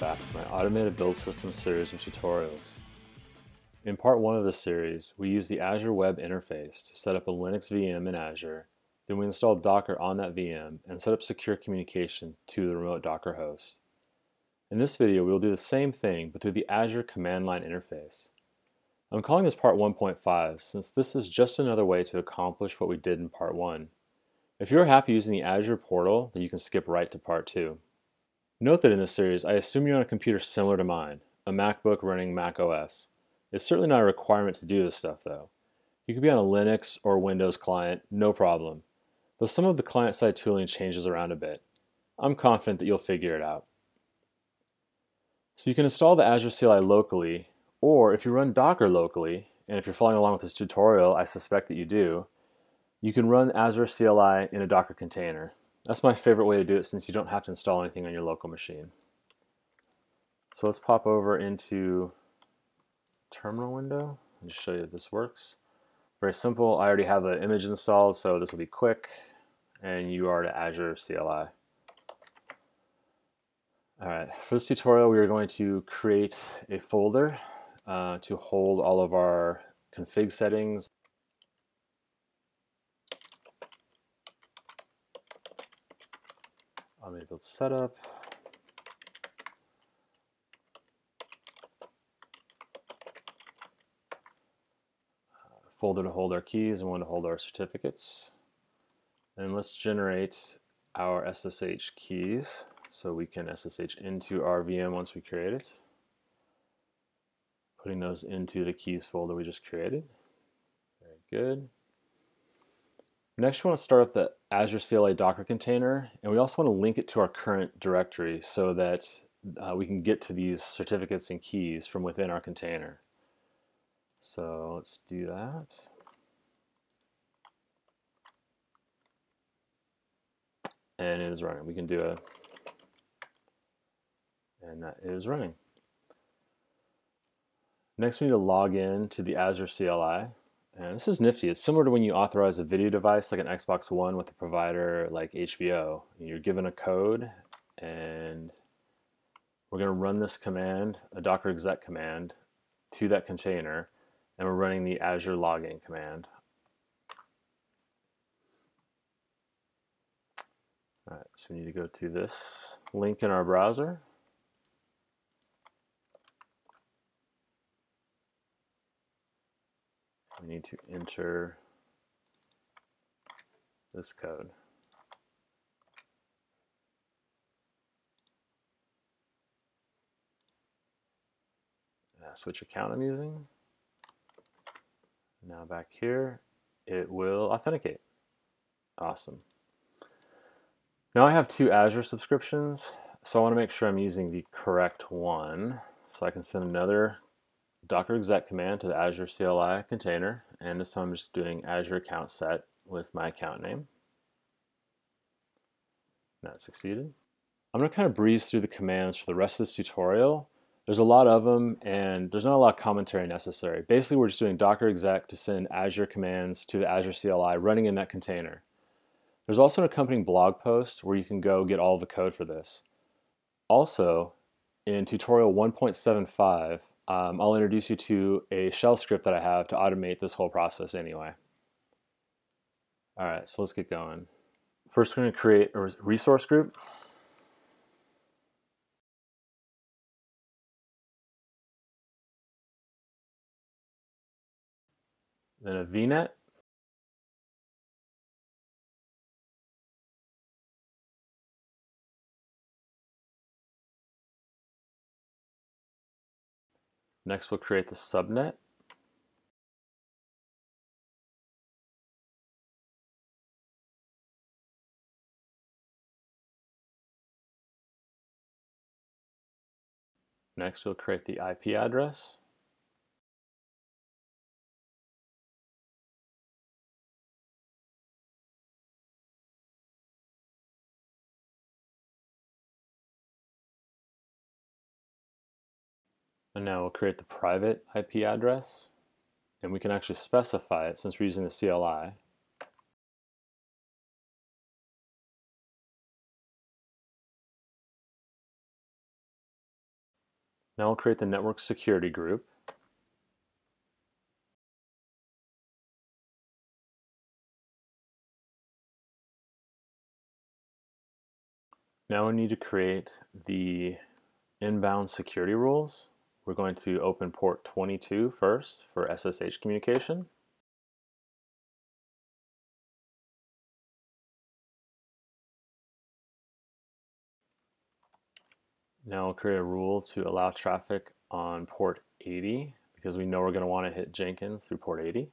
back to my Automated Build System series of tutorials. In part one of this series, we use the Azure Web Interface to set up a Linux VM in Azure, then we install Docker on that VM and set up secure communication to the remote Docker host. In this video, we will do the same thing, but through the Azure command line interface. I'm calling this part 1.5 since this is just another way to accomplish what we did in part 1. If you're happy using the Azure portal, then you can skip right to part 2. Note that in this series, I assume you're on a computer similar to mine, a MacBook running Mac OS. It's certainly not a requirement to do this stuff though. You could be on a Linux or Windows client, no problem, though some of the client-side tooling changes around a bit. I'm confident that you'll figure it out. So you can install the Azure CLI locally, or if you run Docker locally, and if you're following along with this tutorial, I suspect that you do, you can run Azure CLI in a Docker container. That's my favorite way to do it since you don't have to install anything on your local machine. So let's pop over into terminal window and just show you that this works. Very simple. I already have an image installed, so this will be quick. And you are to Azure CLI. All right, for this tutorial, we are going to create a folder uh, to hold all of our config settings automated build setup. Uh, folder to hold our keys and one to hold our certificates. And let's generate our SSH keys so we can SSH into our VM once we create it. Putting those into the keys folder we just created. Very good. Next, we want to start up the Azure CLI Docker container, and we also want to link it to our current directory so that uh, we can get to these certificates and keys from within our container. So let's do that. And it is running. We can do a, and that is running. Next, we need to log in to the Azure CLI. And this is nifty. It's similar to when you authorize a video device like an Xbox One with a provider like HBO. You're given a code and we're going to run this command, a docker exec command, to that container and we're running the Azure login command. All right, so we need to go to this link in our browser. We need to enter this code. Uh, switch account I'm using. Now back here, it will authenticate. Awesome. Now I have two Azure subscriptions, so I want to make sure I'm using the correct one. So I can send another docker exec command to the Azure CLI container, and this time I'm just doing Azure account set with my account name. That succeeded. I'm going to kind of breeze through the commands for the rest of this tutorial. There's a lot of them, and there's not a lot of commentary necessary. Basically, we're just doing docker exec to send Azure commands to the Azure CLI running in that container. There's also an accompanying blog post where you can go get all the code for this. Also, in tutorial 1.75, um, I'll introduce you to a shell script that I have to automate this whole process anyway. All right, so let's get going. First, we're going to create a resource group. Then a VNet. Next, we'll create the subnet. Next, we'll create the IP address. And now we'll create the private IP address, and we can actually specify it since we're using the CLI. Now we'll create the network security group. Now we need to create the inbound security rules. We're going to open port 22 first for SSH communication. Now we'll create a rule to allow traffic on port 80 because we know we're going to want to hit Jenkins through port 80.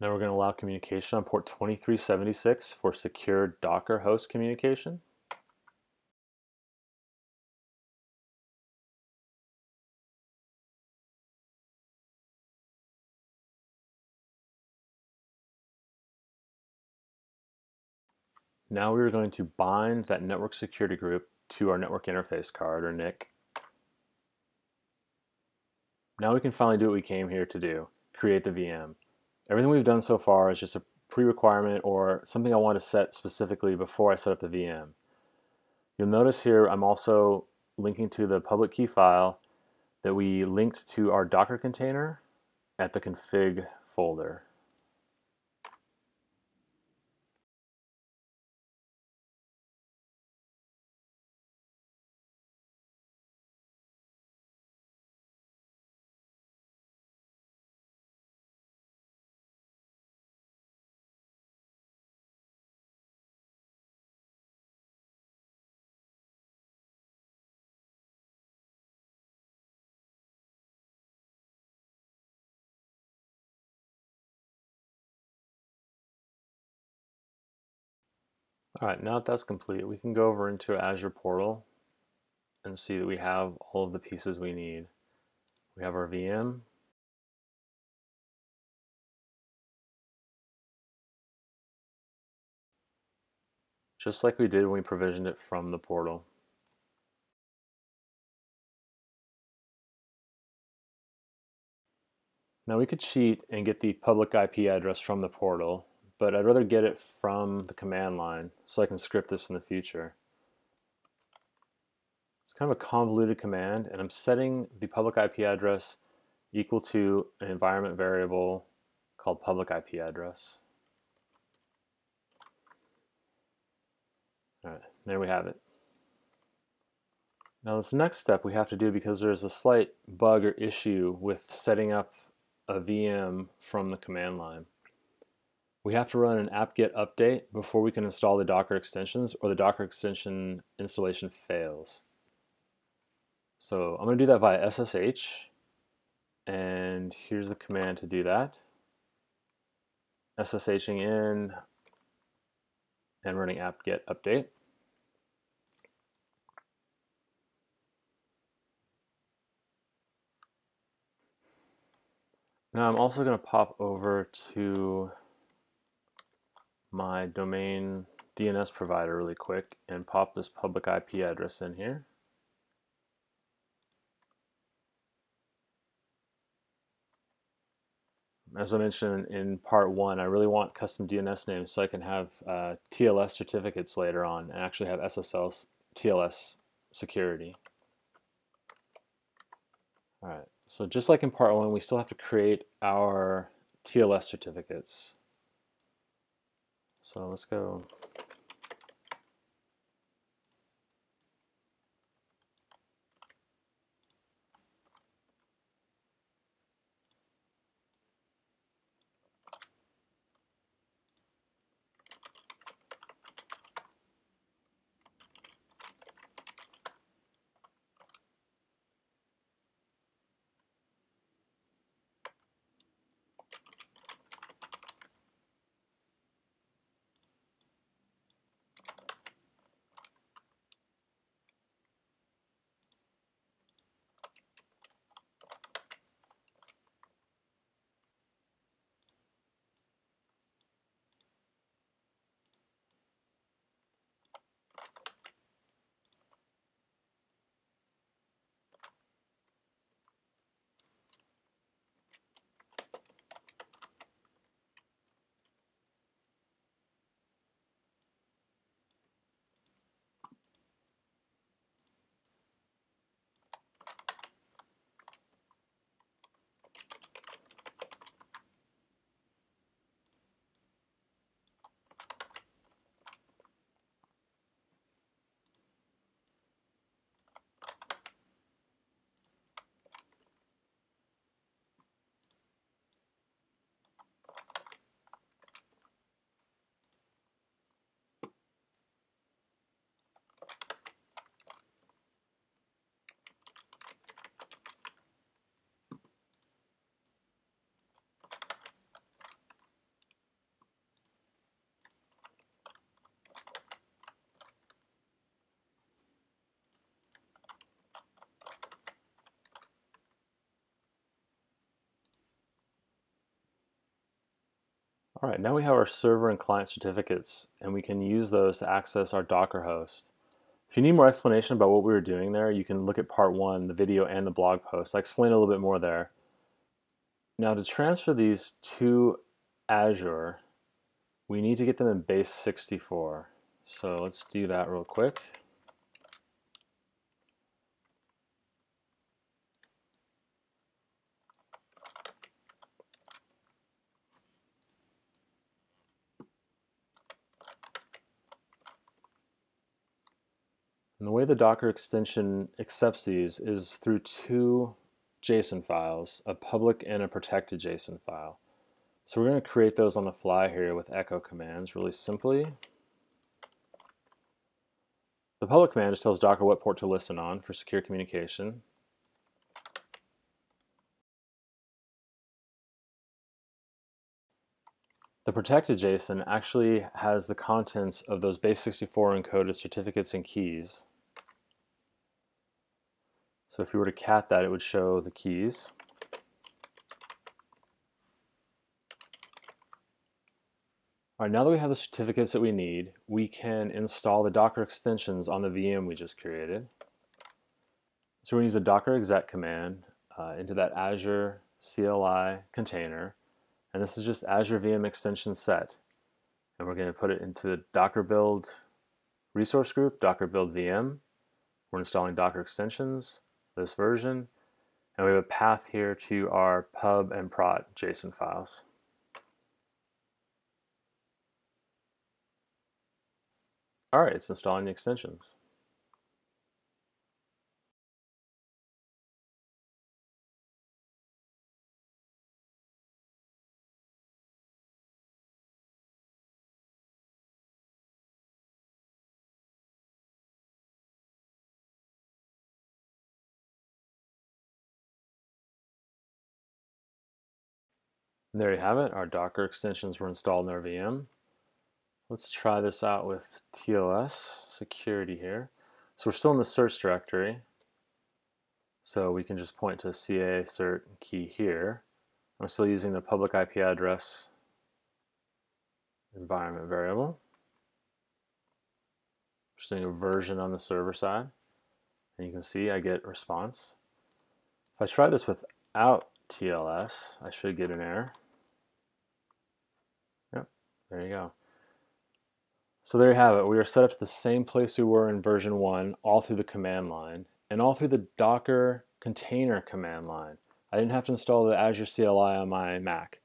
Now we're going to allow communication on port 2376 for secure Docker host communication. Now we are going to bind that network security group to our network interface card or NIC. Now we can finally do what we came here to do, create the VM. Everything we've done so far is just a pre-requirement or something I want to set specifically before I set up the VM. You'll notice here I'm also linking to the public key file that we linked to our Docker container at the config folder. All right, now that that's complete, we can go over into Azure Portal and see that we have all of the pieces we need. We have our VM. Just like we did when we provisioned it from the portal. Now we could cheat and get the public IP address from the portal but I'd rather get it from the command line so I can script this in the future. It's kind of a convoluted command, and I'm setting the public IP address equal to an environment variable called public IP address. All right, there we have it. Now this next step we have to do because there's a slight bug or issue with setting up a VM from the command line we have to run an apt-get update before we can install the Docker extensions or the Docker extension installation fails. So I'm going to do that via SSH and here's the command to do that. SSHing in and running apt-get update. Now I'm also going to pop over to my domain DNS provider really quick and pop this public IP address in here. As I mentioned in part one, I really want custom DNS names so I can have uh, TLS certificates later on and actually have SSL TLS security. All right, so just like in part one, we still have to create our TLS certificates. So let's go All right, now we have our server and client certificates, and we can use those to access our Docker host. If you need more explanation about what we were doing there, you can look at part one, the video and the blog post. I explain a little bit more there. Now to transfer these to Azure, we need to get them in base 64. So let's do that real quick. And the way the Docker extension accepts these is through two JSON files, a public and a protected JSON file. So we're going to create those on the fly here with echo commands really simply. The public command just tells Docker what port to listen on for secure communication. The protected JSON actually has the contents of those base64 encoded certificates and keys. So if you were to cat that, it would show the keys. All right, now that we have the certificates that we need, we can install the Docker extensions on the VM we just created. So we're going to use a docker exec command uh, into that Azure CLI container. And this is just Azure VM extension set. And we're going to put it into the Docker build resource group, Docker build VM. We're installing Docker extensions this version. And we have a path here to our pub and prot JSON files. All right, it's installing the extensions. And there you have it. Our Docker extensions were installed in our VM. Let's try this out with TLS security here. So we're still in the certs directory. So we can just point to CA cert key here. I'm still using the public IP address environment variable. Just doing a version on the server side. And you can see I get response. If I try this without TLS, I should get an error. Yep, there you go. So there you have it. We are set up to the same place we were in version 1, all through the command line, and all through the Docker container command line. I didn't have to install the Azure CLI on my Mac,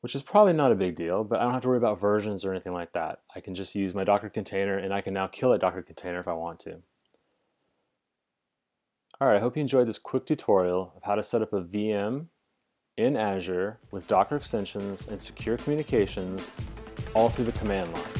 which is probably not a big deal, but I don't have to worry about versions or anything like that. I can just use my Docker container, and I can now kill a Docker container if I want to. Alright, I hope you enjoyed this quick tutorial of how to set up a VM in Azure with Docker extensions and secure communications all through the command line.